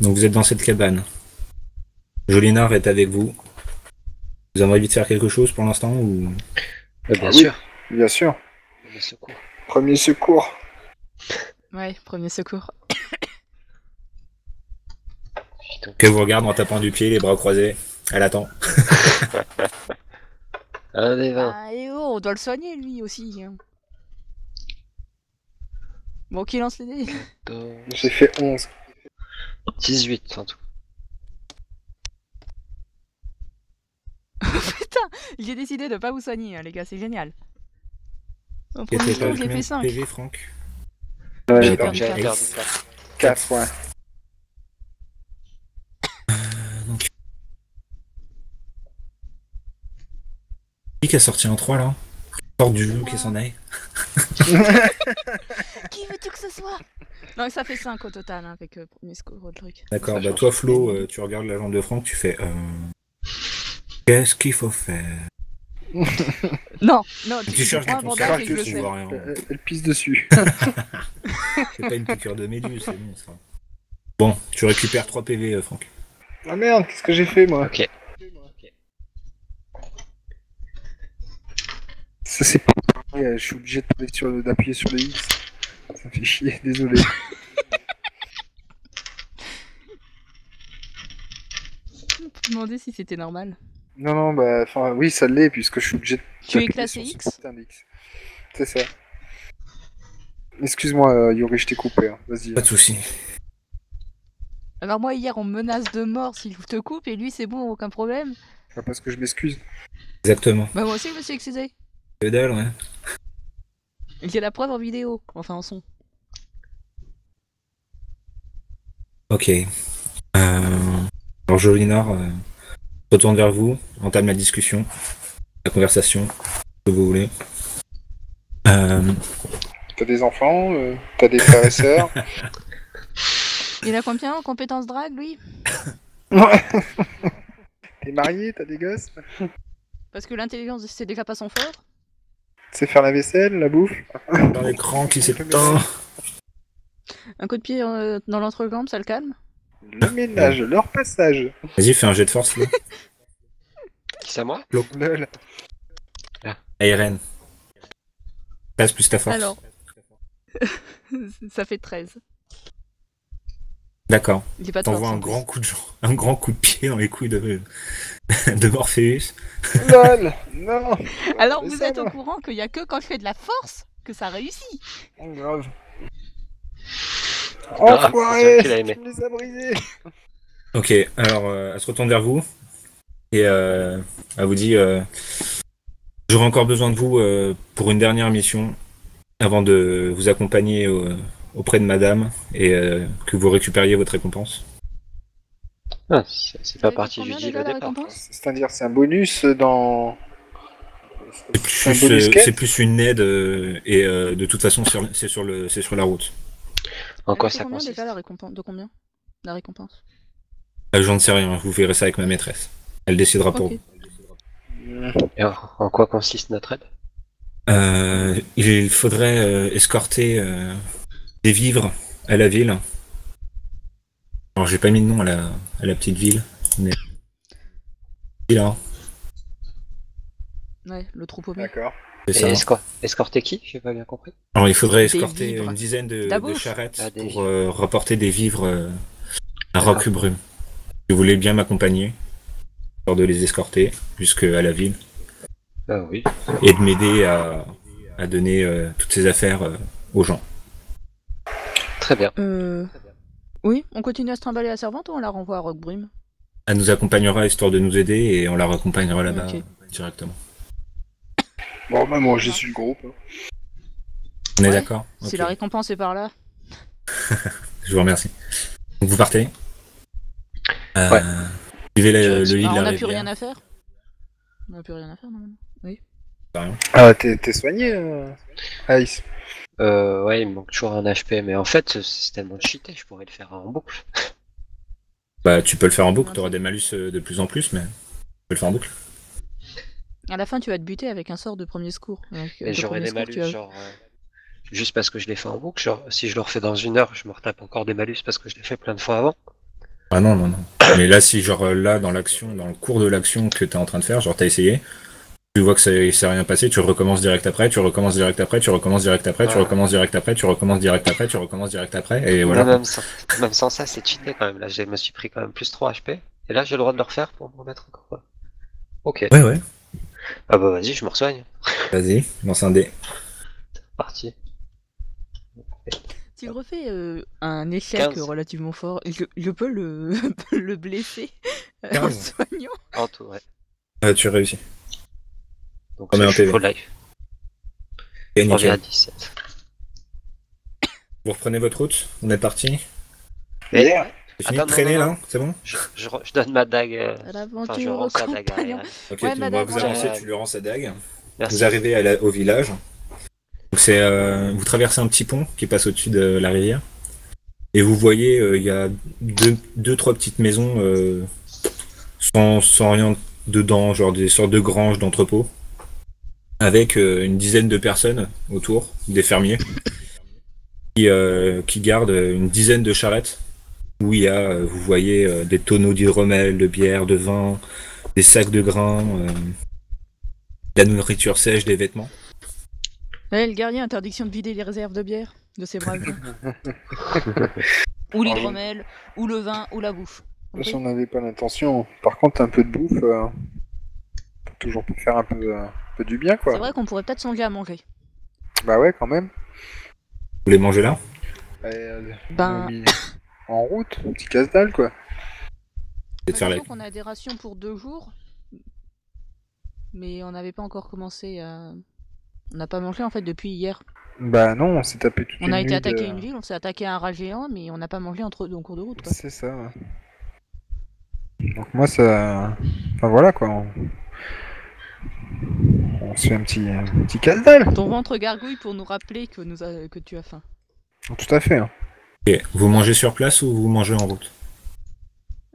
donc vous êtes dans cette cabane. Jolinard est avec vous. Vous avez envie de faire quelque chose pour l'instant ou? Euh, bien Ah oui. sûr. Bien sûr. Secours. Premier secours. Ouais, premier secours. Que vous regarde en tapant du pied, les bras croisés Elle attend. Un des 20. Ah, et oh, on doit le soigner lui aussi. Bon, qui lance les dés J'ai fait 11. 18 en tout. Putain, j'ai décidé de pas vous soigner, hein, les gars, c'est génial. Premier tour, j'ai fait de 5. PV, Franck Ouais, J'ai j'ai perdu perdu J'ai quatre. perdu quatre. 4 points. Qui a sorti un 3 là? Sort du jeu, qui s'en aille. Qui veux-tu que ce soit? Non, ça fait 5 au total, hein, avec euh, premier score, le truc. D'accord, bah toi Flo, euh, tu regardes la jambe de Franck, tu fais euh... Qu'est-ce qu'il faut faire? Non, non, Tu cherches des conseils, je vois rien. Elle, elle pisse dessus. C'est pas une piqûre de méduse, c'est bon ça. Bon, tu récupères 3 PV, euh, Franck. ah merde, qu'est-ce que j'ai fait moi? Ok. Ça c'est pas pareil, euh, je suis obligé de taper sur- d'appuyer sur le X. Ça fait chier, désolé. Je me demandais si c'était normal. Non, non, bah, enfin, oui, ça l'est, puisque je suis obligé de. Tu es classé X. C'est ça. Excuse-moi, euh, Yuri, je t'ai coupé. hein. Vas-y. Pas de soucis. Alors moi, hier, on me menace de mort s'il te coupe, et lui, c'est bon, aucun problème. Pas parce que je m'excuse. Exactement. Bah moi aussi, je me suis excusé. Que dalle, ouais. J'ai la preuve en vidéo, enfin en son. Ok. Euh... Alors Jolinard euh, retourne vers vous, entame la discussion, la conversation, ce que vous voulez. Euh... T'as des enfants, euh, t'as des frères et sœurs? Il a combien en compétences drague, lui? Ouais. T'es marié, t'as des gosses? Parce que l'intelligence, c'est déjà pas son fort. Tu sais faire la vaisselle, la bouffe Dans l'écran qui s'éteint. Un coup de pied euh, dans l'entregampe, ça le calme? Le ménage, leur passage. Vas-y, fais un jet de force, Flo. Qui c'est à moi Lol. ARN. Passe plus ta force. Alors. ça fait 13. D'accord. Il est pas de force. T'envoies un grand coup de un grand coup de pied dans les couilles de, de Morpheus. Lol. Non. Alors vous êtes au non. courant qu'il y a que quand je fais de la force que ça réussit. Oh, grave. Ah, Enfoiré. Tu me les as brisés Ok, alors euh, elle se retourne vers vous et euh, elle vous dit euh, J'aurai encore besoin de vous euh, pour une dernière mission avant de vous accompagner euh, auprès de madame et euh, que vous récupériez votre récompense. Ah, c'est pas parti du deal au départ. C'est-à-dire, c'est un bonus dans. C'est plus, une aide euh, et euh, de toute façon c'est sur, le, c'est sur la route. En quoi ça combien consiste déjà la récompense De combien La récompense? Euh, J'en sais rien, vous verrez ça avec ma maîtresse. Elle décidera pour vous. Et en, en quoi consiste notre aide? Euh, il faudrait euh, escorter euh, des vivres à la ville. Alors j'ai pas mis de nom à la, à la petite ville, mais là, Ouais, le troupeau. D'accord. escor- escorter qui? J'ai pas bien compris. Alors il faudrait escorter une dizaine de, charrettes Ah, pour euh, rapporter des vivres euh, à. Roquebrume. Si vous voulez bien m'accompagner, histoire de les escorter jusqu'à la ville Ah oui. et de m'aider à, à donner euh, toutes ces affaires euh, aux gens. Très bien. Euh... Oui, on continue à se trimballer la servante ou on la renvoie à Roquebrume Elle nous accompagnera histoire de nous aider et on la raccompagnera là-bas directement. Bon, bah, moi, je suis le groupe. On est d'accord? Si la récompense est par là. Je vous remercie. Donc vous partez? Euh, Ouais. Suivez le, Je le reste. lit de on n'a plus rien à faire? On n'a plus rien à faire normalement. Ah, t'es soigné, euh... Alice. Euh, ouais, il me manque toujours un HP, mais en fait, ce système de cheaté, je pourrais le faire en boucle. Bah tu peux le faire en boucle, t'auras des malus euh, de plus en plus, mais tu peux le faire en boucle. À la fin, tu vas te buter avec un sort de premier secours. Mais premier des secours, malus, genre. euh, juste parce que je l'ai fait en boucle. Genre, si je le refais dans une heure, je me retape encore des malus parce que je l'ai fait plein de fois avant. Ah non, non, non. Mais là, si, genre, euh, là, dans l'action, dans le cours de l'action que t'es en train de faire, genre, t'as essayé, tu vois que ça il s'est rien passé, tu recommences direct après, tu recommences direct après, tu recommences direct après, tu recommences direct après, tu recommences direct après, tu recommences direct après, et voilà. Même, sans, même sans ça, c'est cheaté quand même. Là, je me suis pris quand même plus 3 HP. Et là, j'ai le droit de le refaire pour me remettre encore quoi. Ok. Ouais, ouais. Ah bah vas-y, je me resoigne. Vas-y, lance un dé. Parti. S'il refait euh, un échec 15. relativement fort, je, je peux le, le blesser euh, en 15. soignant. En tout, ouais. Ah, tu réussis. Donc Combien je suis à. 17. Vous reprenez votre route, on est parti. Et Yeah. C'est fini de traîner non, là non. C'est bon je, je, re- je donne ma dague. euh, À Enfin, je l'aventure rends au sa dague à compagnon. Ryan. Ok, Ouais, tu- madame, vous ouais. avancez, tu lui rends sa dague. Merci. Vous arrivez à la- au village. Donc c'est, euh, vous traversez un petit pont qui passe au-dessus de la rivière. Et vous voyez, euh, il y a deux, deux, trois petites maisons euh, sans, sans rien dedans, genre des sortes de granges, d'entrepôts, avec euh, une dizaine de personnes autour, des fermiers, qui, euh, qui gardent une dizaine de charrettes où il y a, euh, vous voyez, euh, des tonneaux d'hydromel, de bière, de vin, des sacs de grains, euh, de la nourriture sèche, des vêtements. Ouais, le guerrier, interdiction de vider les réserves de bière de ses braves ou l'hydromel, ou le vin, ou la bouffe. Si on n'avait pas l'intention. Par contre, un peu de bouffe, euh, toujours faire un peu, euh, peu du bien, quoi. C'est vrai qu'on pourrait peut-être songer à manger. Bah ouais, quand même. Vous voulez manger là? Et, euh, on a Ben, en route, un petit casse-dalle, quoi. C'est de faire la... disons qu'on a des rations pour deux jours, mais on n'avait pas encore commencé à... On n'a pas mangé en fait depuis hier. Bah non, on s'est tapé toute On une a été nuit attaqué de- une ville, on s'est attaqué à un rat géant, mais on n'a pas mangé entre en cours de route. Quoi. C'est ça, ouais. Donc moi, ça... Enfin voilà, quoi. On, on se fait un petit, un petit casse-dalle. Ton ventre gargouille pour nous rappeler que, nous a- que tu as faim. Tout à fait. hein. Ok. Vous mangez sur place ou vous mangez en route?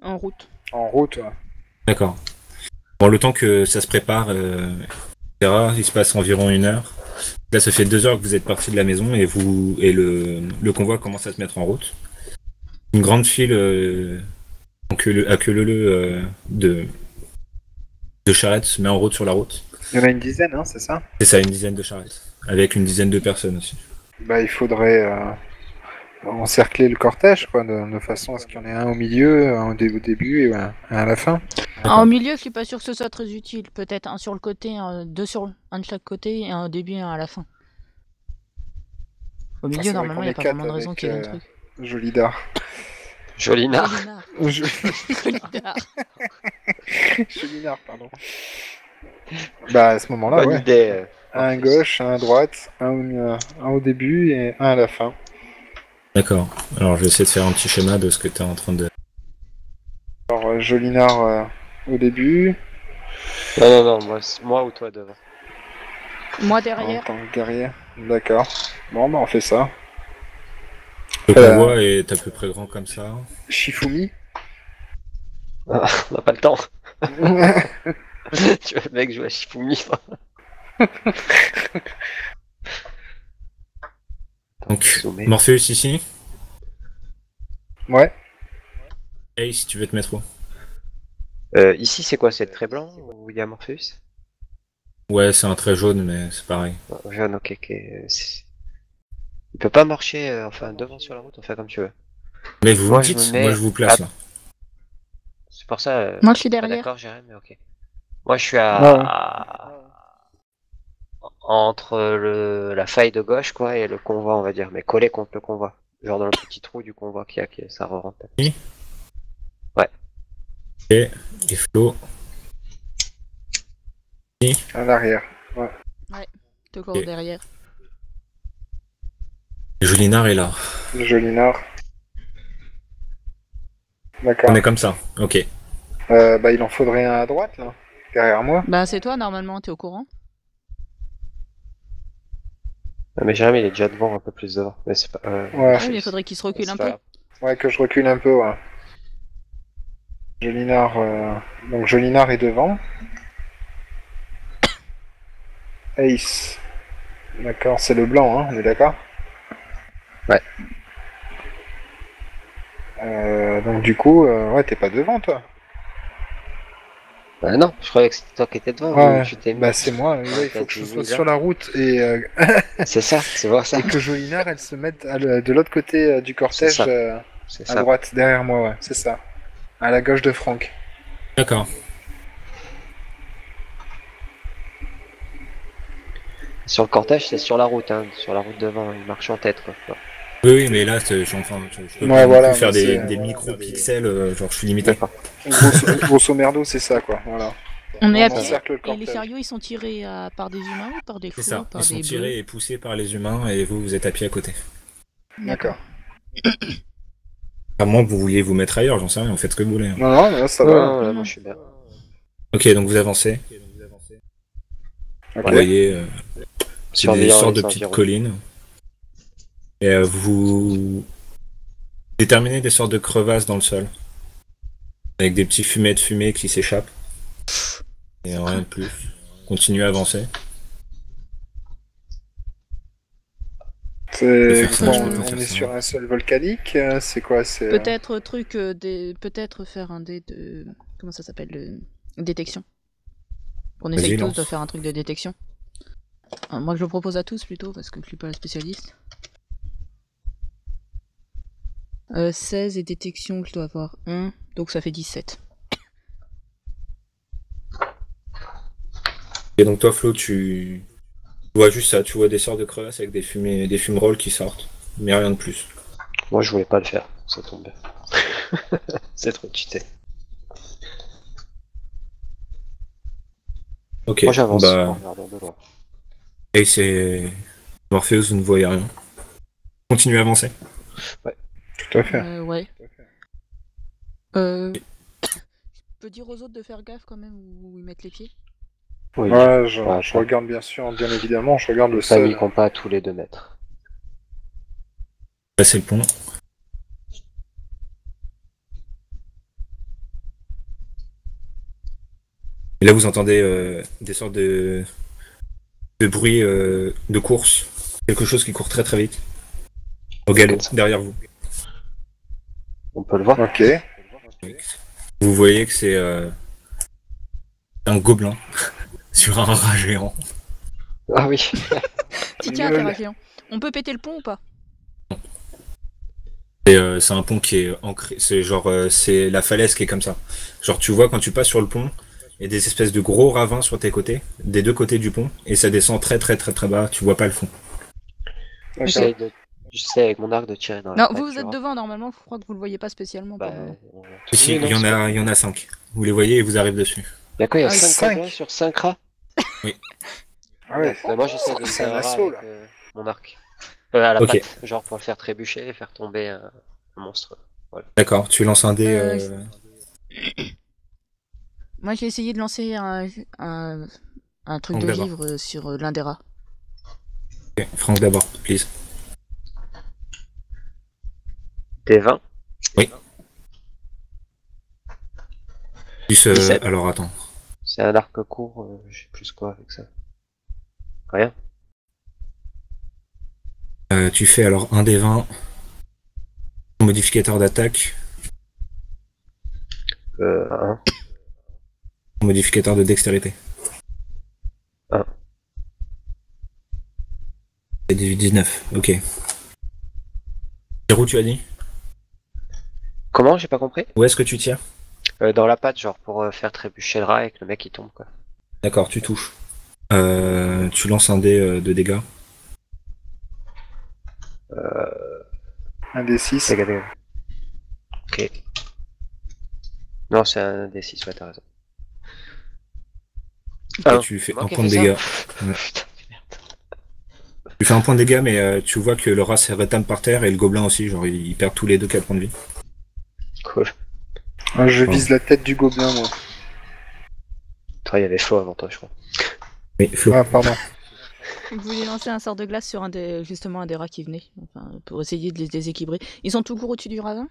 En route. En route, ouais. D'accord. Bon, le temps que ça se prépare, euh, etc., il se passe environ une heure. Là, ça fait deux heures que vous êtes parti de la maison et vous et le, le convoi commence à se mettre en route. Une grande file euh, en queue leu- à queue leu leu, euh, de, de charrettes se met en route sur la route. Il y en a une dizaine, hein, c'est ça? C'est ça, une dizaine de charrettes. Avec une dizaine de personnes aussi. Bah il faudrait euh, encercler le cortège, quoi, de, de façon à ce qu'il y en ait un au milieu, un au, dé- au début et un, un à la fin. Ah, au milieu, je suis pas sûr que ce soit très utile. Peut-être un sur le côté, un, deux sur un de chaque côté, et un au début et un à la fin. Au milieu, vrai normalement, il n'y a pas vraiment de raison qu'il y ait un euh, truc. Joli dard. Joli nard. Jolinard. Jolinard. Joli dard, pardon. Bah à ce moment-là, ouais. idée. euh. Un gauche, un à droite, un au, milieu- un au début et un à la fin. D'accord. Alors, je vais essayer de faire un petit schéma de ce que tu es en train de. Alors euh, Jolinard euh, au début, Non, non, non, moi, moi ou toi devant. Moi en derrière. tant que guerrier. D'accord. Bon bah on fait ça. Le convoi est à peu près grand comme ça. Shifumi. Ah, on n'a pas le temps. tu vois, le mec joue à Shifumi. Donc. Morpheus ici. ouais. Hey, si tu veux te mettre où? Euh, ici, c'est quoi? C'est le trait blanc ou il y a Morpheus? Ouais, c'est un trait jaune, mais c'est pareil. Oh, Jaune, ok, ok. Il peut pas marcher, euh, enfin, devant sur la route, enfin, comme tu veux. Mais vous Moi, me je dites, me mets moi je vous place à- là. C'est pour ça. euh, Moi, je suis pas derrière. D'accord, Jérém, mais ok. Moi, je suis à. Ouais. Entre le... la faille de gauche, quoi, et le convoi, on va dire, mais collé contre le convoi. Genre dans le petit trou du convoi qu'il y a, qui ça re rentre. Et Flo. À l'arrière. Toujours Ok. derrière. Julinard est là. Le Jolinard. D'accord. On est comme ça. Ok. Euh, bah il en faudrait un à droite là, derrière moi. Bah, c'est toi, normalement, t'es au courant. Ah, mais Jérém, il est déjà devant, un peu plus devant. Mais c'est pas. euh, Ouais. Oui, mais il faudrait qu'il se recule un pas peu. Ouais, que je recule un peu, ouais. Jolinard, euh... donc Jolinard est devant. Ace. D'accord, c'est le blanc, hein, on est d'accord? Ouais. Euh, donc du coup, euh, ouais, t'es pas devant toi. Bah non, je croyais que c'était toi qui étais devant. Ouais, ou tu t'es mis. Bah c'est moi, ouais, il faut que je sois sur la route et, euh, C'est ça, c'est voir ça. et que Jolinard elle se mette à le- de l'autre côté euh, du cortège, C'est ça. euh, à ça. droite, derrière moi, ouais, c'est ça. À la gauche de Franck. D'accord. Sur le cortège, c'est sur la route, hein. Sur la route devant, il marche en tête, quoi. Oui, oui, mais là, je suis en train je, je peux Ouais, voilà, faire des, des micro-pixels, euh, genre je suis limité. Grosso, grosso merdo, c'est ça quoi. Voilà. On est à le et les chariots ils sont tirés à- par des humains ou par des C'est fous ça, par ils sont des tirés et poussés par les humains et vous, vous êtes à pied à côté. D'accord. À moins que vous vouliez vous mettre ailleurs, j'en sais rien, vous faites ce que vous voulez. hein. Non, non, là, ça va. moi je suis bien. Ok, donc vous avancez. Vous voyez, euh, c'est des sortes de petites collines. Et euh, vous déterminez des sortes de crevasses dans le sol. Avec des petits fumets de fumée qui s'échappent. Et rien de plus. Continuez à avancer. C'est ça, bon, on est ça. sur un sol volcanique. euh, C'est quoi C'est Peut-être truc euh, des... peut-être faire un dé de comment ça s'appelle le... détection. On essaye tous de faire un truc de détection. Moi je le propose à tous plutôt parce que je suis pas la spécialiste. Euh, 16 et détection, je dois avoir 1, donc ça fait 17. Et donc toi Flo, tu tu vois juste ça, tu vois des sortes de crevasses avec des fumées, des fumerolles qui sortent. Mais rien de plus. Moi je voulais pas le faire, ça tombe bien. c'est trop cheaté. Ok, Moi j'avance bah, en regardant de loin. et c'est Morpheus, vous ne voyez rien. Continuez à avancer. Tout à fait. Euh, ouais. Euh... Je peux dire aux autres de faire gaffe quand même où ils mettent les pieds? Oui, Ouais, je, Ouais, je regarde bien sûr, bien évidemment, je regarde le les sol. ont pas tous les deux mètres. Passez le pont. Et là, vous entendez euh, des sortes de, de bruits euh, de course. Quelque chose qui court très très vite. Au galop, derrière vous. On peut le voir Ok. Vous voyez que c'est euh, un gobelin sur un rat géant. Ah oui. Tiens, Lol. Terra géant. On peut péter le pont ou pas? Euh, c'est un pont qui est ancré. C'est genre, euh, c'est la falaise qui est comme ça. Genre, tu vois quand tu passes sur le pont, il y a des espèces de gros ravins sur tes côtés, des deux côtés du pont, et ça descend très très très très bas. Tu vois pas le fond. De... J'essaie avec mon arc de tirer dans la Non, tête, vous, vous tu êtes vois. devant normalement, je crois que vous le voyez pas spécialement. Bah, on- Si, il y en c'est- a, il y en a cinq. Vous les voyez et vous arrivez dessus. Il y a quoi Il y a Ah, 5 cinq. sur 5 rats Ah ouais. Bah, Moi j'essaie de C'est faire un un rat assaut, avec là. euh, mon arc. Euh, à la Ok. patte, genre pour le faire trébucher et faire tomber un, un monstre. D'accord, tu lances un dé. Euh, euh, Moi, j'ai essayé de lancer un, un, un truc Donc de d'abord. livre euh, sur euh, l'un des rats. ok, Franck d'abord, please. Des 20 Plus, euh, 17. alors attends. C'est un arc court, euh, j'ai plus quoi avec ça Rien Euh, tu fais alors un des 20. Modificateur d'attaque, Euh, un. modificateur de dextérité. Un. C'est 18, 19, ok. Où tu as dit? Comment J'ai pas compris? Où est-ce que tu tires euh, Dans la patte, genre pour euh, faire trébucher le rat et que le mec il tombe quoi. D'accord, tu touches. Euh, tu lances un dé euh, de dégâts. Un des 6. Regardez. Ok. Non, c'est un D6, ouais, t'as raison. Et Un. tu fais un point de dégâts. Ouais. Tu fais un point de dégâts, mais euh, tu vois que le rat se rétame par terre et le gobelin aussi. Genre, ils ils perdent tous les deux 4 points de vie. Ah, je vise la tête du gobelin, moi. Toi, il y avait Flo avant toi, je crois. Oui, Flo. Ah, pardon. Vous vouliez lancer un sort de glace sur un des, justement un des rats qui venaient, enfin, pour essayer de les déséquilibrer. Ils sont toujours au-dessus du ravin?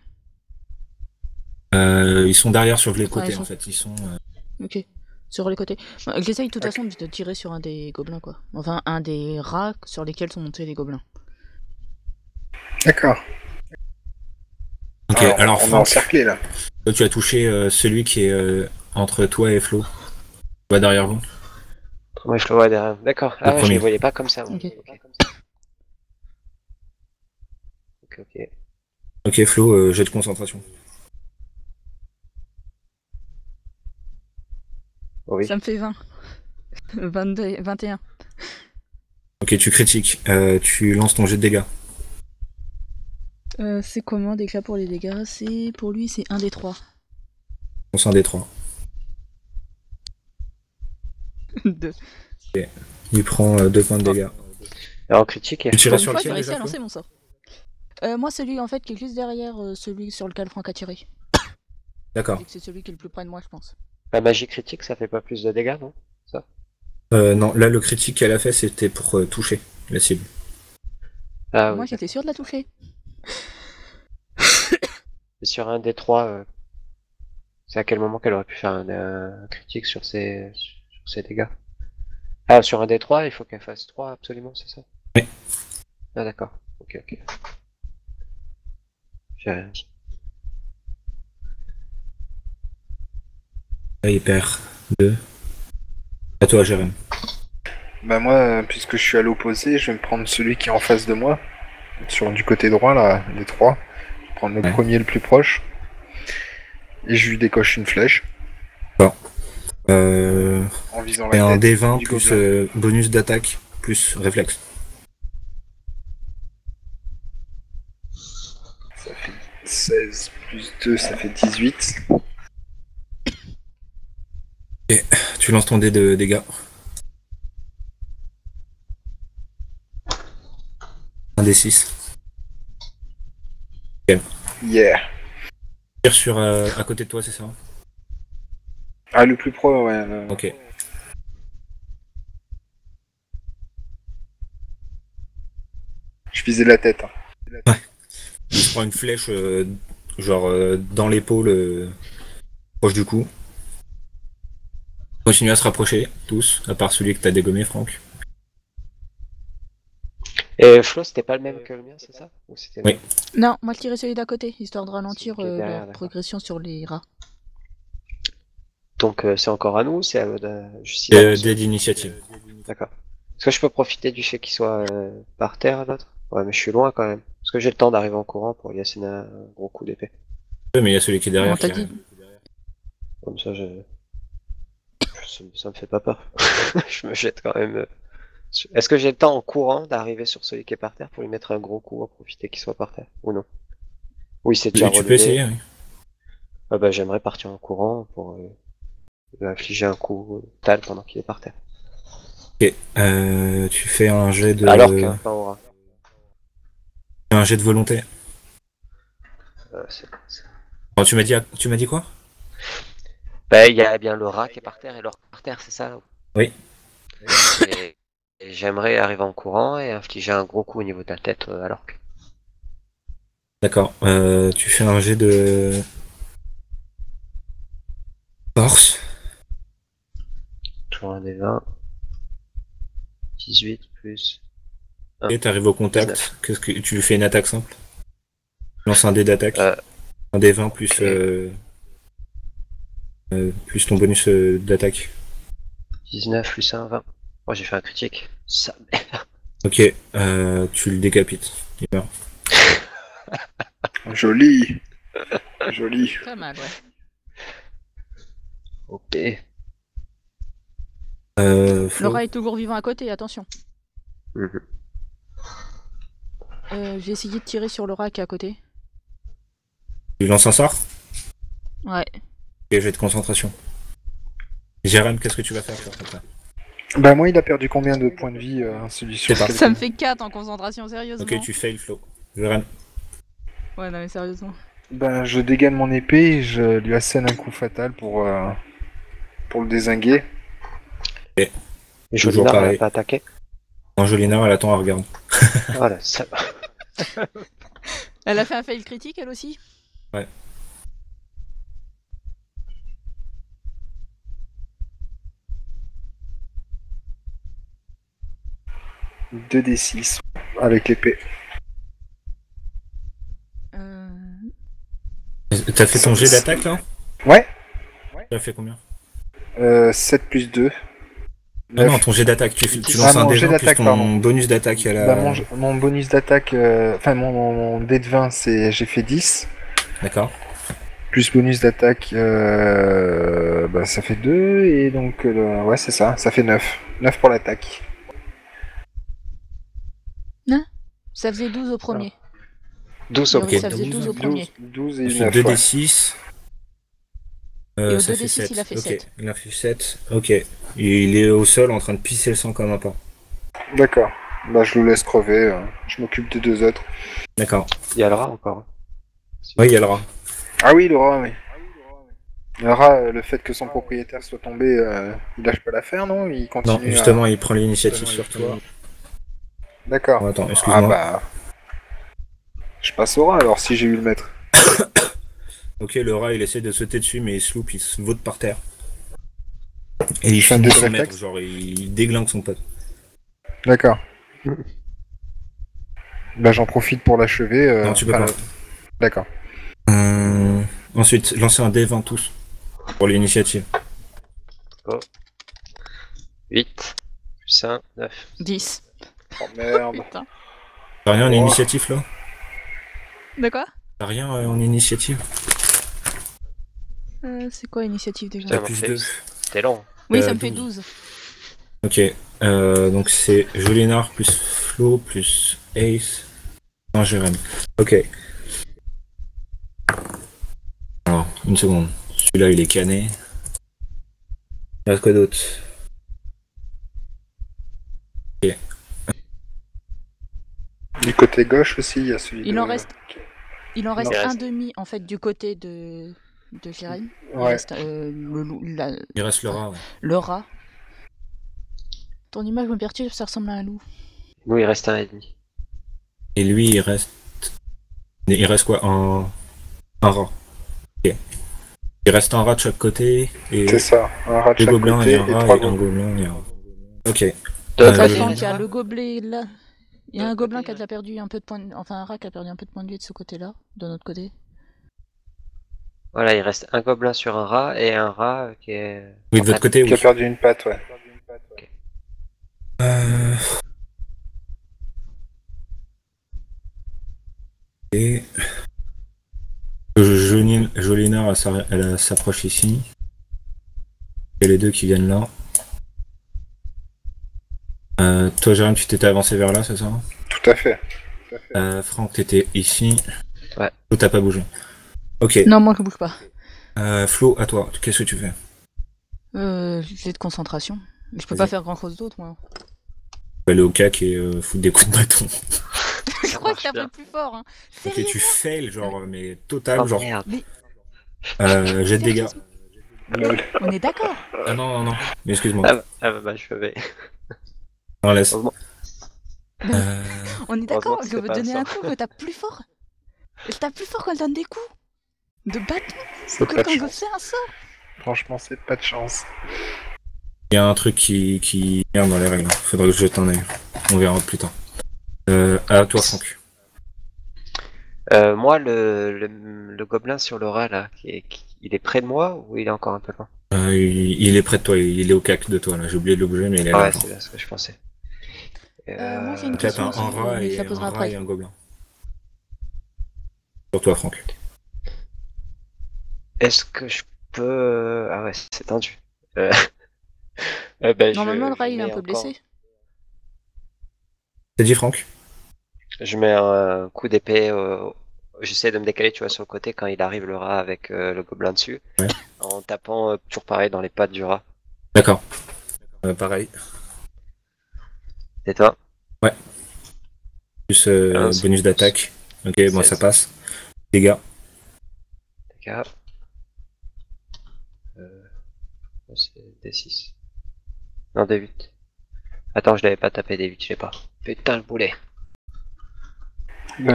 Euh, ils sont derrière sur les Ah, côtés sont- en fait. Ils sont. euh, Ok. Sur les côtés. Bah, J'essaye de toute façon de tirer sur un des gobelins, quoi. Enfin, un des rats sur lesquels sont montés les gobelins. D'accord. Ok. alors, Alors, on est encerclé là. Toi, tu as touché euh, celui qui est euh, entre toi et Flo. Bah, derrière vous. Moi, je le vois derrière. D'accord. Ah, ouais, je les voyais pas comme ça. moi. Ok. Ok, ok. Ok, Flo, euh, jet de concentration. Oh, oui. Ça me fait 20. 22, 21. Ok, tu critiques. Euh, tu lances ton jet de dégâts. Euh, c'est comment déjà pour les dégâts? C'est pour lui, c'est un des trois. Lance un des trois. Deux. Il prend euh, deux points de dégâts. Alors, en critique, il y a- Tu tirais Pour une sur fois, j'ai lequel réussi déjà, à Flo lancer mon sort? Euh, moi, celui en fait qui est juste derrière euh, celui sur lequel Franck a tiré. D'accord. Que c'est celui qui est le plus près de moi, je pense. la magie critique, ça fait pas plus de dégâts, non? Euh, non, là, le critique qu'elle a fait, c'était pour euh, toucher la cible. Ah moi, j'étais sûr de la toucher. Sur un des trois, euh, c'est à quel moment qu'elle aurait pu faire un, un critique sur ses, sur ses dégâts? Ah, sur un des trois, il faut qu'elle fasse trois absolument, c'est ça? Oui. Ah, d'accord. Ok, ok. J'ai- Là, il perd deux. À toi, Jérém. Bah moi, puisque je suis à l'opposé, je vais me prendre celui qui est en face de moi. Sur du côté droit, là, les trois. Je vais prendre le Ouais. premier le plus proche. Et je lui décoche une flèche Euh, en visant et la un tête. D20 du plus euh, bonus d'attaque plus réflexe. Ça fait 16 plus 2, ça fait 18. Tu lances ton dé de dégâts. Un des 6. Yeah. Tire sur euh, à côté de toi, c'est ça Ah, le plus pro, ouais. Ok. Je visais la tête. hein. Il prend une flèche euh, genre euh, dans l'épaule, proche du cou. Continue à se rapprocher, tous, à part celui que t'as dégommé, Franck. Et Flo, c'était pas le même que le mien, c'est ça Ou c'était Oui. Non, moi, je tirais celui d'à côté, histoire de ralentir Celui qui est euh, derrière, d'accord. progression sur les rats. Donc euh, c'est encore à nous ou c'est à euh, là, Euh, dé d'initiative. D'accord. Est-ce que je peux profiter du fait qu'il soit euh, par terre l'autre? Ouais, mais je suis loin quand même. Est-ce que j'ai le temps d'arriver en courant pour y asséner un gros coup d'épée Ouais, mais il y a celui qui est derrière. On t'a qui. Comme ça, je... Ça, ça me fait pas peur. je me jette quand même. euh, Est-ce que j'ai le temps en courant d'arriver sur celui qui est par terre pour lui mettre un gros coup, en profiter qu'il soit par terre Ou non? Oui, c'est déjà Tu, tu peux essayer, oui. Ah bah, j'aimerais partir en courant pour euh, lui infliger un coup tal pendant qu'il est par terre. Ok. Euh, tu fais un jet de. Alors qu'un aura. un jet de volonté. Euh, c'est- Alors, tu m'as dit, tu m'as dit quoi? Bah, il y a bien le rat qui est par terre et l'or par terre, c'est ça? Oui. Et j'aimerais arriver en courant et infliger un gros coup au niveau de la tête euh, à l'orque. D'accord. Euh, tu fais un jet de. Force. Toujours un des 20. 18 plus. Et t'arrives au contact. 19. Qu'est-ce que tu lui fais une attaque simple? Lance un dé d'attaque. Euh, Un dé 20 plus. euh, plus ton bonus d'attaque. 19 plus 1, 20. Oh, j'ai fait un critique. Ça merde. Ok. Euh, tu le décapites. Il meurt. Joli. Joli. Pas mal, ouais. Ok. Euh, rat est toujours vivant à côté, attention. Mhm. Euh, j'ai essayé de tirer sur rat qui est à côté. Tu lances un sort? Ouais. Et jet de concentration. Jérém, qu'est-ce que tu vas faire sur ça Bah moi, il a perdu combien de points de vie, euh, celui sur Ça me fait 4 en concentration, sérieusement. Ok, tu fail, Flo. Jérém. Ouais, non, mais sérieusement. Ben, je dégaine mon épée et je lui assène un coup fatal pour, euh, pour le désinguer. Et Toujours Jolina pareil. n'a pas attaqué Angelina, elle attend, elle regarde. Voilà, ça Elle a fait un fail critique, elle aussi? 2d6 avec l'épée. Euh... T'as fait ton jet d'attaque là Ouais. T'as fait combien? Euh, 7 plus 2. Ah non, ton jet d'attaque, tu, tu Ah, lances un mon dé jet 20 plus ton pardon. bonus d'attaque à la. Bah, mon, mon bonus d'attaque, euh, enfin mon, mon, mon dé de 20, c'est j'ai fait 10. D'accord. Plus bonus d'attaque, euh, bah, ça fait 2. Et donc, euh, ouais, c'est ça, ça fait 9. 9 pour l'attaque. Ça faisait 12 au premier. 12 au Oui, premier. ça faisait 12 au premier. 12 et Ensuite, 9. 2d6. Et Euh, au ça 2d6, fait 7. il a fait ok. 7. Il a fait 7. Ok. Et il est au sol en train de pisser le sang comme un porc. D'accord. Bah, je le laisse crever. euh, Je m'occupe des deux autres. D'accord. Il y a le rat encore. hein. Oui, il y a le rat. Ah oui, le rat, oui. Le rat, euh, le fait que son propriétaire soit tombé, euh, il lâche pas l'affaire, non? Il continue Non, à- justement, il prend l'initiative sur toi. D'accord. Oh, attends, Ah excuse-moi. bah... Je passe au rat, alors, si j'ai eu le maître. Ok, le rat, il essaie de sauter dessus, mais il se loupe, il se vaute par terre. Et il finit son maître, genre il déglingue son pote. D'accord. bah, j'en profite pour l'achever. euh, Non, tu peux enfin, pas. D'accord. Euh, Ensuite, lancez un D20 tous pour l'initiative. 8 plus 1, 9. 10. Oh merde. Putain. T'as rien en Oh. initiative là? De quoi? T'as rien euh, en initiative? Euh, C'est quoi l'initiative déjà? Ça T'as plus fait- 2. T'es long. Oui, euh, ça me fait 12. 12. Ok, euh, donc c'est Jolinard plus Flo plus Ace. Non, Jérém. Ok. Alors, une seconde. Celui-là, il est cané. Il reste quoi d'autre? Du côté gauche aussi, il y a celui Il de... en reste- Il en reste Il un demi en fait du côté de, de Jérémy. Il Ouais. reste euh, le, la- Il reste le rat. ouais. le rat. Ton image me perturbe, ça ressemble à un loup. Nous, il reste un et demi. Et lui, il reste. Il reste quoi Un, un rat. Ok. Il reste un rat de chaque côté et C'est ça, un rat de chaque gobelins côté et et un rat trois et un gobelin et un rat. Ok. Euh, le- qu'il y a le gobelet là. Il y a un gobelin côté, qui a déjà perdu un peu de points de... Enfin un rat qui a perdu un peu de points de vie de ce côté-là, de notre côté. Voilà, il reste un gobelin sur un rat et un rat qui est. Oui, de votre côté, Qui a perdu une patte, ouais. Euh... Et... Jolinard, elle s'approche ici. Et les deux qui viennent là. Euh, toi, Jérôme, tu t'étais avancé vers là, c'est ça Tout à fait. euh, Franck, t'étais ici. Ouais. Flo, t'as pas bougé. Ok. Non, moi je bouge pas. Euh, Flo, à toi. Qu'est-ce que tu fais Euh, j'ai de concentration. Mais je peux pas faire grand chose d'autre moi. Tu vas aller au cac et euh, foutre des coups de bâton. je crois que t'as fait plus fort. Hein. Ok, tu fails, genre, mais total, Oh genre, merde. euh, jet de dégâts. Lol. On est d'accord. Ah non, non, non. Mais excuse-moi. Ah, bah- ah bah, bah, je vais. Non, laisse. Euh, On est d'accord. que donner ça. un coup, mais tape plus fort. Elle tape plus fort quand elle donne des coups. De bâton C'est que quand chance. fais un sort. Franchement, c'est pas de chance. Il y a un truc qui, qui merde dans les règles. Faudrait que je jette un œil. On verra plus tard. Euh, à toi, Franck. Euh, moi, le, le, le gobelin sur le rat, là, qui est, qui- il est près de moi ou il est encore un peu loin? Euh, il, il est près de toi, il est au cac de toi là. J'ai oublié de le bouger, mais il est là. Ouais, c'est là ce que je pensais. Euh, moi, j'ai une Peut-être un, question un aussi, rat et un rat après. et un gobelin. Sur toi, Franck. Est-ce que je peux... euh, Ah ouais, c'est tendu. Euh... euh, ben, je- Normalement, le rat il est un peu encore- blessé. T'as dit Franck Je mets un coup d'épée, euh, j'essaie de me décaler, tu vois, sur le côté quand il arrive le rat avec euh, le gobelin dessus, Ouais. en tapant euh, toujours pareil dans les pattes du rat. D'accord. Euh, pareil. Et toi? Plus euh, Ah, bonus d'attaque. Ok, bon, ça passe. Dégâts. D'accord. Euh... C'est D6. Non, D8. Attends, je l'avais pas tapé D8, je sais pas. Putain, le boulet. Oh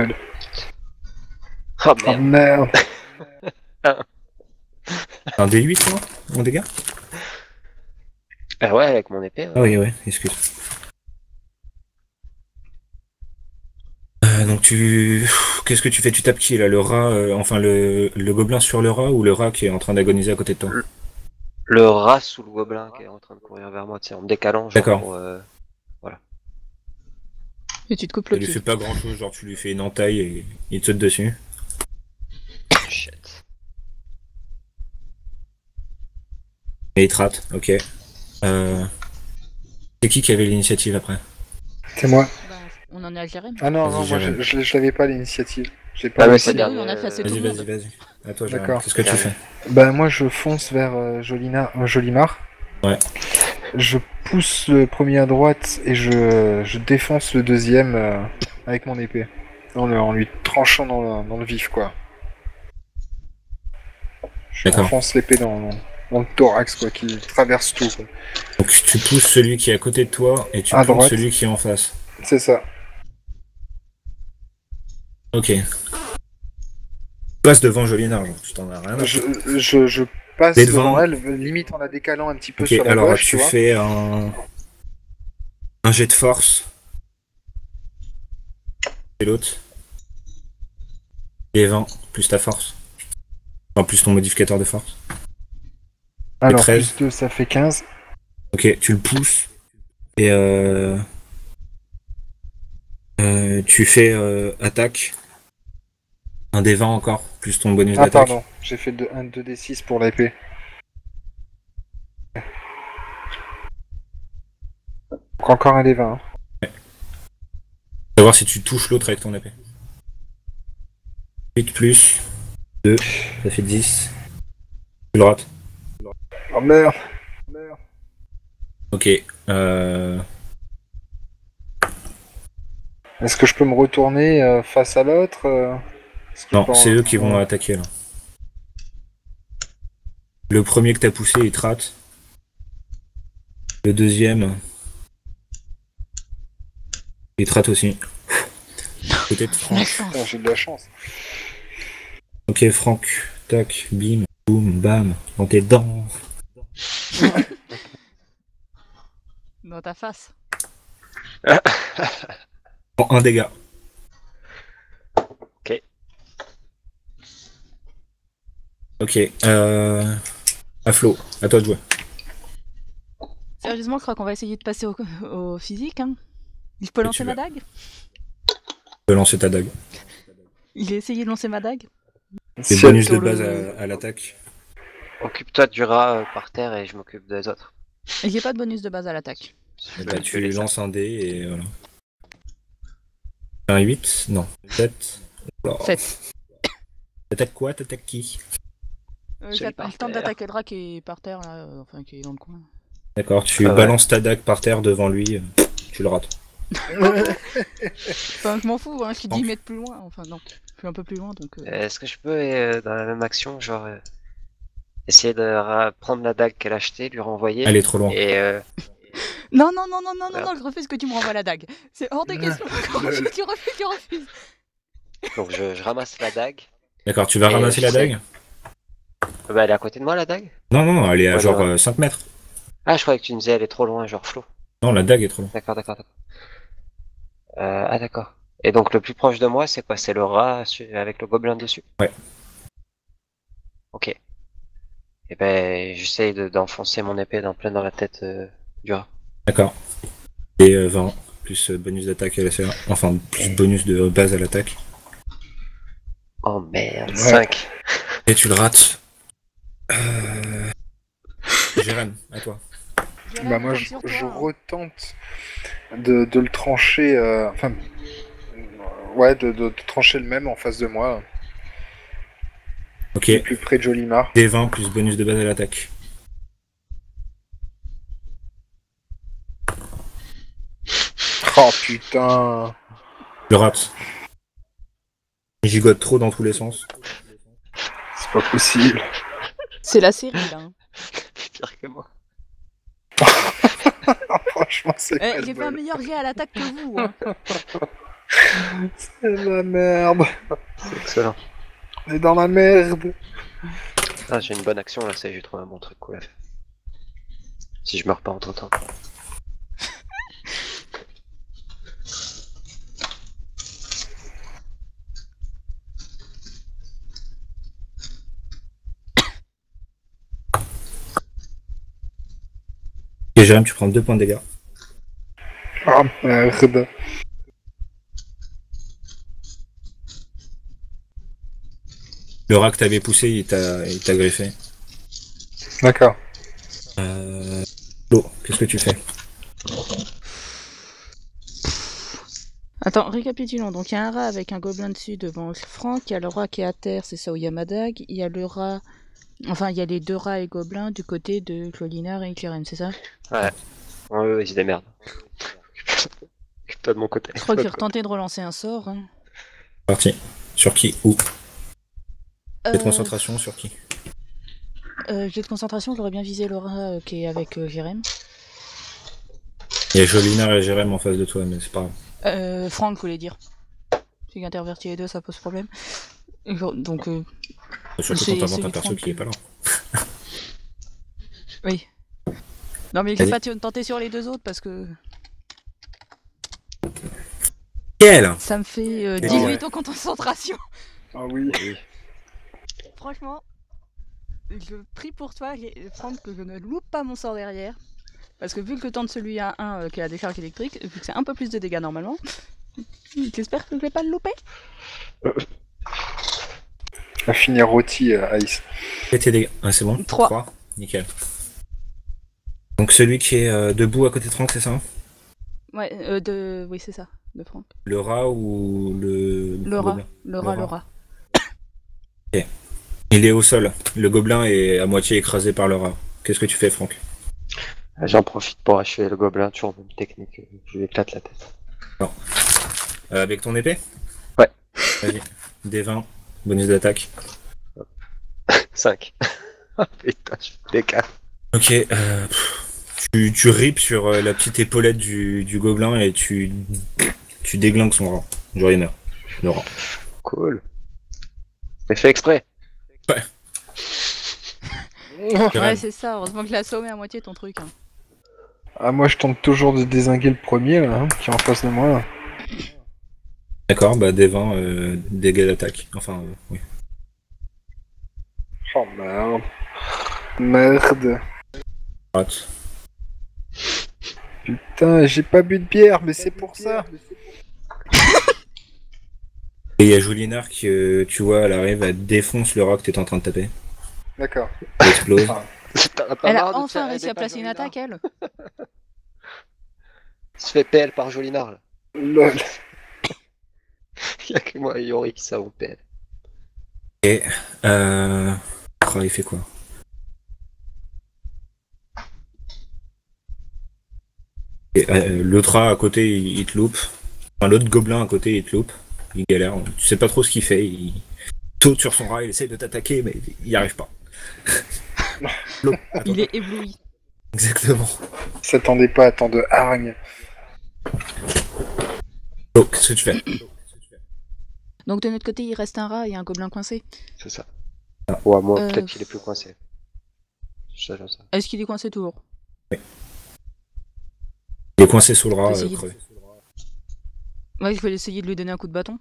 Oh merde. merde. Un D8, moi Mon dégât Ah ouais, avec mon épée. Ah ouais. oui, oui, excuse. Euh, donc tu... qu'est-ce que tu fais? Tu tapes qui là? Le rat, euh, enfin le, le gobelin sur le rat ou le rat qui est en train d'agoniser à côté de toi? Le rat sous le gobelin qui est en train de courir vers moi, tu sais, en me décalant. D'accord. euh, Et tu te coupes le lui pied. fait pas grand chose, genre tu lui fais une entaille et il te saute dessus. Shit. Et il te rate, ok. Euh... C'est qui qui avait l'initiative après? C'est moi. Bah, on en est à. Ah non, non, moi je, je, je l'avais pas l'initiative. J'ai pas Ah, mais réussi. c'est on a fait assez tout Vas-y, vas-y, vas-y. À toi. D'accord. Qu'est-ce que tu fais Bah moi je fonce vers euh, Jolina, euh, Jolimar. Ouais. Je pousse le premier à droite et je, je défonce le deuxième euh, avec mon épée. En, le- en lui tranchant dans le, dans le vif quoi. Je enfonce l'épée dans, dans le thorax quoi, qui traverse tout. quoi. Donc tu pousses celui qui est à côté de toi et tu À droite. celui qui est en face. C'est ça. Ok. Tu passes devant Jolinard, genre, tu t'en as rien à Je, je, je passe devant devant. elle, limite en la décalant un petit peu sur la alors gauche, tu tu fais un... un jet de force. Et l'autre. Et 20, plus ta force. Enfin, plus ton modificateur de force. Alors 13. plus 2 ça fait 15. Ok, tu le pousses. Et euh... euh, tu fais euh, attaque. Un des 20 encore, plus ton bonus Ah d'attaque. pardon, j'ai fait de, un 2d6 pour l'épée. Donc encore un des 20. hein. Savoir si tu touches l'autre avec ton épée. 8 plus 2, ça fait 10. Tu le rates. Oh merde Merde. Ok. Euh... Est-ce que je peux me retourner euh, face à l'autre Non, c'est eux qui vont attaquer là. Le premier que t'as poussé, il te rate. Le deuxième, il te rate aussi. Peut-être Franck. Putain, J'ai de la chance. Ok, Franck. Tac, bim, boum, bam. Dans tes dents. Dans ta face. Prends un dégât. Ok, euh... À Flo, à toi de jouer. Sérieusement, je crois qu'on va essayer de passer au, au physique. Hein. Je peux tu lancer veux. ma dague? Tu peux lancer ta dague. Il a essayé de lancer ma dague? C'est bonus de base le- à, à l'attaque. Occupe-toi du rat euh, par terre et je m'occupe des autres. Et j'ai pas de bonus de base à l'attaque. Bah, tu les lances un dé et voilà. Un 8 Non. 7 Sept. T'attaques quoi? T'attaques qui? Euh, j'att- par je tente d'attaquer le rat qui est par terre, là, euh, enfin qui est dans le coin. D'accord, tu Ah ouais. balances ta dague par terre devant lui, euh, tu le rates. Enfin, je m'en fous, hein, je suis 10 Ok. mètres plus loin. Enfin, non, je suis un peu plus loin donc. euh, Est-ce que je peux, euh, dans la même action, genre, euh, essayer de ra- prendre la dague qu'elle a achetée, lui renvoyer Elle est trop loin. et euh, Non, non, non, non, non, non, non, je refuse que tu me renvoies la dague. C'est hors de question. tu refuses, tu refuses. donc je, je ramasse la dague. D'accord, tu vas Et ramasser la dague? Bah, elle est à côté de moi la dague? Non, non, elle est à Ouais, genre ouais. euh, 5 mètres. Ah, je croyais que tu me disais elle est trop loin, genre flou. Non, la dague est trop loin. D'accord, d'accord, d'accord. Euh, ah, d'accord. Et donc le plus proche de moi, c'est quoi? C'est le rat avec le gobelin dessus? Ouais. Ok. Et ben, j'essaye de- d'enfoncer mon épée dans plein dans la tête euh, du rat. D'accord. Et euh, 20, plus euh, bonus d'attaque à la CA. Enfin, plus bonus de base à l'attaque. Oh merde, Ouais. 5. Et tu le rates. Euh... Jérém, à toi. Jérém, Bah moi je, hein. retente de, de le trancher, euh, enfin, ouais, de, de- de trancher le même en face de moi, Ok, plus près de Jolimar. des 20 plus bonus de base à l'attaque. Oh putain le rates. Il gigote trop dans tous les sens. C'est pas possible. C'est la série là. hein. Pire que moi. Franchement, c'est Eh, pas j'ai fait un meilleur jet à l'attaque que vous. Hein. C'est la merde. C'est excellent. On est dans la merde. Ah, j'ai une bonne action là, c'est j'ai trouvé un bon truc cool à faire. Si je meurs pas entre temps. Et Jérém, tu prends deux points de dégâts. Ah, merde. Le rat que t'avais poussé, il t'a il t'a griffé. D'accord. Euh... Flo, qu'est-ce que tu fais? Attends, récapitulons. Donc il y a un rat avec un gobelin dessus devant Franck, il y a le rat qui est à terre, c'est ça où il y a Madag, il y a le rat. Enfin, il y a les deux rats et gobelins du côté de Clolinard et Clérem, c'est ça? Ouais, ouais, ils se démerdent. Toi de mon côté. Je crois qu'il retentait de relancer un sort. hein. Parti. Sur qui? Où? Euh, Jet de concentration sur qui? euh, jet de concentration, j'aurais bien visé le rat euh, qui est avec euh, Jérém. Il y a Jolinar et Jérém en face de toi, mais c'est pas grave. Euh, Franck voulait dire. Si interverti les deux, ça pose problème. Donc, euh, Surtout quand t'inventes un perso qui est pas là. oui. Non, mais je vais Vas-y. pas tenter sur les deux autres parce que Quel ça me fait euh, Et 18 ouais. en concentration. Ah oui. Franchement, je prie pour toi, Franck, que je ne loupe pas mon sort derrière. Parce que vu que le temps de celui à 1 euh, qui a la décharge électrique, vu que c'est un peu plus de dégâts normalement, j'espère que je vais pas le louper. Va finir rôti, euh, Ice. Et tes dégâts Ah, c'est bon Trois. Nickel. Donc celui qui est euh, debout à côté de Franck, c'est ça Ouais, euh, de... oui, c'est ça, de Franck. Le rat ou le... Le rat, gobelin? Le rat, Le le rat. rat. Il est au sol. Le gobelin est à moitié écrasé par le rat. Qu'est-ce que tu fais, Franck? J'en profite pour achever le gobelin, toujours même technique. Je lui éclate la tête. Euh, Avec ton épée? Ouais. Vas-y. D20, bonus d'attaque. 5. oh putain, je décale. Ok, euh, tu, tu ripes sur euh, la petite épaulette du, du gobelin et tu, tu déglingues son rat. Genre il meurt. Le rat. Cool. Mais fait exprès. Jérém. Ouais, c'est ça, heureusement que l'ai assommé à moitié ton truc. hein. Ah, moi, je tente toujours de désinguer le premier, là, hein, qui est en face de moi. là. D'accord, bah D20, euh, dégâts d'attaque. Enfin, euh, oui. Oh, merde. Merde. Putain, j'ai pas bu de bière, mais c'est pour ça. Et il y a Julinard qui, euh, tu vois, elle arrive, elle défonce le rat que t'es en train de taper. D'accord. Elle explose. Pas Elle a enfin réussi à placer une attaque, elle. Se fait PL par Jolinard là. Lol. Il y a que moi et Yori qui savons PL. Et, euh... oh, il fait quoi? Et, euh, L'autre à côté, il, il te loupe. Enfin, l'autre gobelin à côté, il te loupe. Il galère. Tu sais pas trop ce qu'il fait. Il saute sur son rat, il essaye de t'attaquer, mais il y arrive pas. Il est ébloui. Exactement. S'attendait pas à tant de hargne. Flo, qu'est-ce que tu fais? Donc de notre côté, il reste un rat et un gobelin coincé. C'est ça. Ou à moi, Euh, peut-être qu'il est plus coincé. Ça. Est-ce qu'il est coincé toujours? Il est coincé sous le rat, euh, crevé. Ouais, je vais essayer de lui donner un coup de bâton.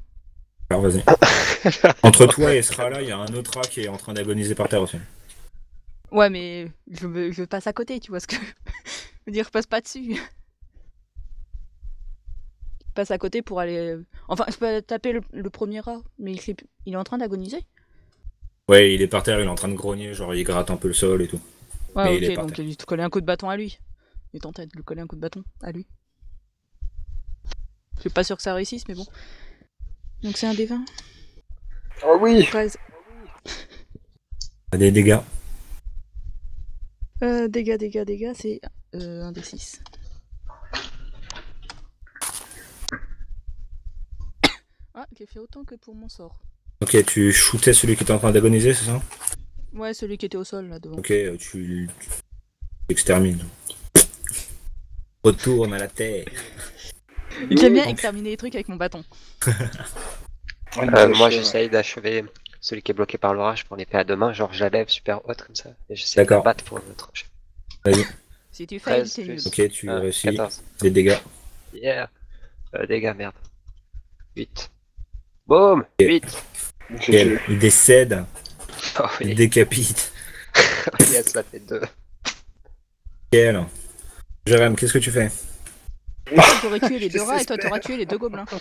Alors vas-y. Entre toi et ce rat-là, il y a un autre rat qui est en train d'agoniser par terre aussi. Ouais, mais je, me- je passe à côté, tu vois ce que. je veux dire, je passe pas dessus. Passe à côté pour aller. Enfin, je peux taper le, le premier rat, mais il, fait- il est en train d'agoniser. Ouais, il est par terre, il est en train de grogner, genre il gratte un peu le sol et tout. Ouais, Mais il est ok, par donc terre. il lui coller un coup de bâton à lui. Il est en tête de lui coller un coup de bâton à lui. Je suis pas sûr que ça réussisse, mais bon. Donc c'est un des 20. Oh oui 13. Des dégâts. Euh, dégâts, dégâts, dégâts, c'est euh, un des 6. Ah, j'ai fait autant que pour mon sort. Ok, tu shootais celui qui était en train d'agoniser, c'est ça? Ouais, celui qui était au sol là devant. Ok, euh, tu tu extermines. Retourne à la terre. J'aime bien exterminer les trucs avec mon bâton. Euh, moi, j'essaye d'achever celui qui est bloqué par l'orage. Prends l'épée à deux mains, genre je la lève super haute comme ça. Et j'essaie de la battre pour le trancher. Si tu 13 c'est nul. plus. Ok, tu Ah, réussis 14. des dégâts. Yeah. Euh, dégâts, merde. 8. Boum 8. Quel Il décède, Oh il oui, décapite. yes, ça fait 2. Quel Jérém, qu'est-ce que tu fais Toi, t'aurais tué les deux rats et toi, t'aurais tué les deux gobelins.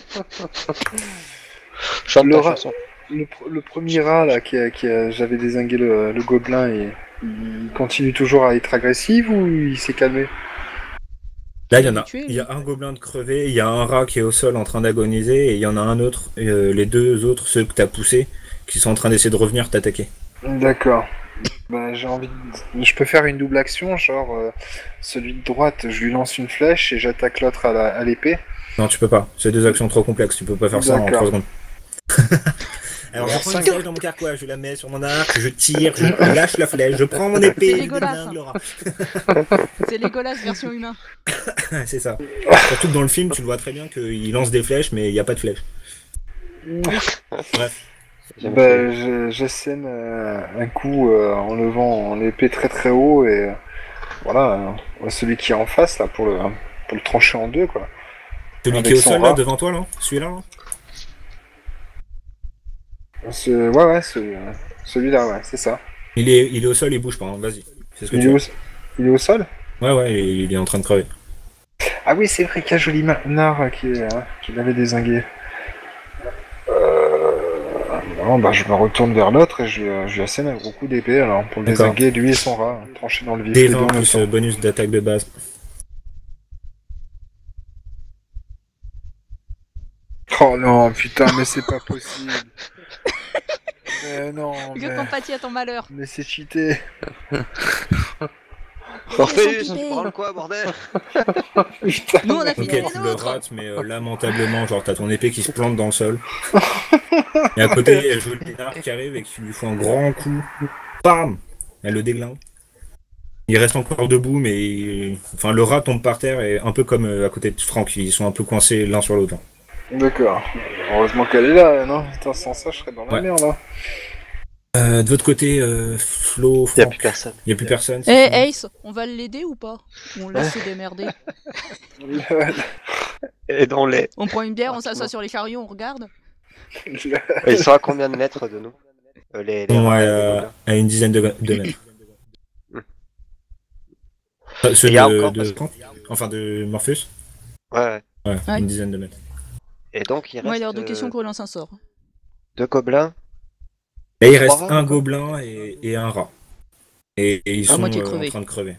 Chante Le ta rat. chanson. Le, pr- le premier rat là, qui, a- qui a- j'avais désingué le, le gobelin, et il continue toujours à être agressif ou il s'est calmé? Là, il y en a. Tu es, Il y a un gobelin de crevé, il y a un rat qui est au sol en train d'agoniser, et il y en a un autre, euh, les deux autres, ceux que t'as poussés, qui sont en train d'essayer de revenir t'attaquer. D'accord. Bah, j'ai envie de... Je peux faire une double action, genre euh, celui de droite, je lui lance une flèche et j'attaque l'autre à la- à l'épée. Non, tu peux pas. C'est deux actions trop complexes, tu peux pas faire ça en D'accord. 3 secondes. Alors, je prends une flèche dans mon carquois, je la mets sur mon arc, je tire, je lâche la flèche, je prends mon épée, C'est je dégueulasse. déglingue le rat. C'est Legolas version humain. C'est ça. Surtout que dans le film, tu le vois très bien qu'il lance des flèches, mais il n'y a pas de flèches. Bref. Bah, j'assène euh, un coup euh, en levant l'épée très très haut et euh, voilà, euh, celui qui est en face là pour le, pour le trancher en deux quoi. Celui Avec qui est au sol là, devant toi, là Celui-là là? Ce- ouais ouais, ce- euh, celui-là ouais, c'est ça. il est, il est au sol, il bouge pas, hein, vas-y. C'est ce que Il tu est, au, il est au sol? Ouais, ouais, il il est en train de crever. Ah oui, c'est vrai qu'il y a Joli Nard qui, euh, qui l'avait désingué. Euh... Bon, bah, je me retourne vers l'autre et je, lui- je lui assène un gros coup d'épée alors pour le désinguer, lui et son rat, tranché dans le vif. les deux D20 en même plus temps. euh, bonus d'attaque de base. Oh non, putain, mais c'est pas possible. mais non, Je mais, compatis à ton malheur. mais c'est cheaté. Orpheus, Ils sont tu pipés. parles quoi, bordel Putain. Nous, on a Ok, fini tu les le rates, mais euh, lamentablement, genre t'as ton épée qui se plante dans le sol. Et à côté, il y a Jolinard qui arrive et qui lui fait un grand coup. Bam Elle le déglingue. Il reste encore debout, mais il- enfin le rat tombe par terre et un peu comme euh, à côté de Franck, ils sont un peu coincés l'un sur l'autre. D'accord. Heureusement qu'elle est là, non? Putain, sans ça, je serais dans la Ouais. merde. hein. Euh, de votre côté, euh, Flo, Y'a Franck, plus personne. il n'y a plus personne. Eh c'est fini Ace, on va l'aider ou pas? Ou on le laisse se démerder? Le- Et dans les. On prend une bière, on s'assoit sur les chariots, on regarde? Le- Ils sont à combien de mètres de nous Euh, les, les Bon, rats ouais, les euh, à une dizaine de, de mètres. Hmm. Euh, ceux Il y a de, encore, de parce que- Franck? Enfin de Morpheus? Ouais, ouais. Ouais, Ouais. une dizaine de mètres. Et donc, il reste Moi, il est hors de euh, question qu'on relance un sort. deux gobelins. Et il reste rats, un gobelin et, et un rat. Et, et ils sont euh, en train de crever.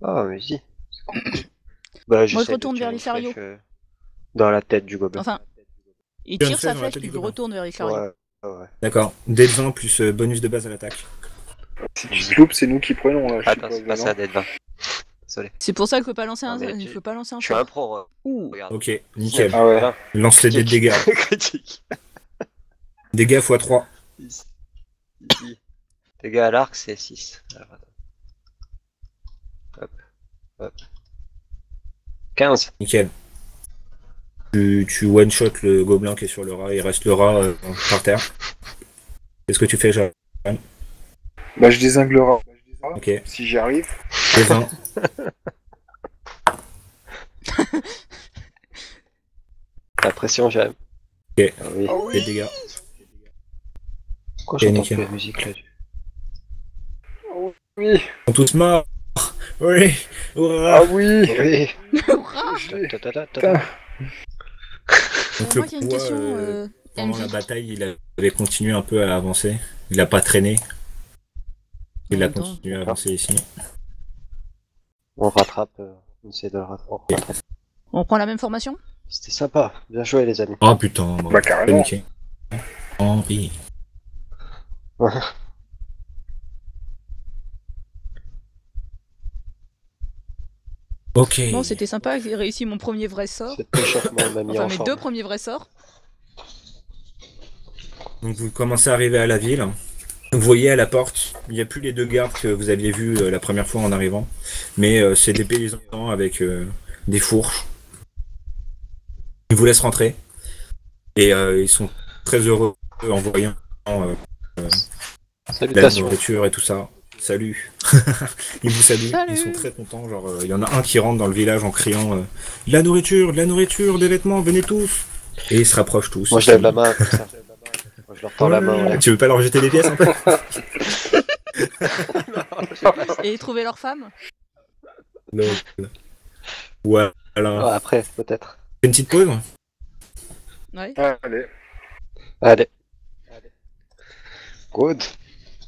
Ah, mais si. bah, j'essaie de retourne vers les chariots. euh, Dans la tête du gobelin. Enfin, il tire sa flèche puis il retourne vers les chariots. ouais, ouais, ouais. D'accord. Dès 20 plus bonus de base à l'attaque. Si tu te loupes, c'est nous qui prenons là. je Attends, c'est pas ça d'être 20. C'est pour ça qu'il faut pas lancer un, il faut pas lancer un Je suis un pro. euh, Ouh. Ok, nickel. Ah ouais. Lance les dés de dégâts. Critique. Dégâts x3. Ici. Ici. Dégâts à l'arc, c'est 6. Alors, attends. Hop. Hop. 15. Nickel. Tu, tu one-shot le gobelin qui est sur le rat. Il reste le rat euh, par terre. Qu'est-ce que tu fais, Jacques Bah, je désingue le rat. Ok. Si j'y arrive. 20. La pression, j'aime. Ok. Ah oui. Les dégâts. Pourquoi j'entends plus la musique là Oui. Ils sont tous morts. Oui. Hurrah. Ah oui. Oui. Hurrah. Donc le poids, euh, euh, pendant la bataille, il avait continué un peu à avancer. Il a pas traîné. Il a continué à avancer ici. On rattrape. euh, On essaie de le rattraper. On prend la même formation? C'était sympa. Bien joué, les amis. Oh putain, bon, Bah, carrément. Henri. Ok. Bon, c'était sympa, j'ai réussi mon premier vrai sort. Enfin, en mes forme. deux premiers vrais sorts. Donc vous commencez à arriver à la ville. Vous voyez à la porte, il n'y a plus les deux gardes que vous aviez vus euh, la première fois en arrivant, mais euh, c'est des paysans avec euh, des fourches. Ils vous laissent rentrer et euh, ils sont très heureux en voyant euh, la nourriture et tout ça. Salut. ils vous saluent. Salut. Ils sont très contents. Genre, euh, il y en a un qui rentre dans le village en criant euh, de la nourriture, de la nourriture, des vêtements, venez tous. Et ils se rapprochent tous. Moi, je lève la main comme ça. Je leur tends la main. Tu veux pas leur jeter des pièces un peu Et trouver leur femme Voilà. Ouais, après, peut-être. Une petite pause Ouais. Allez. Allez. Good.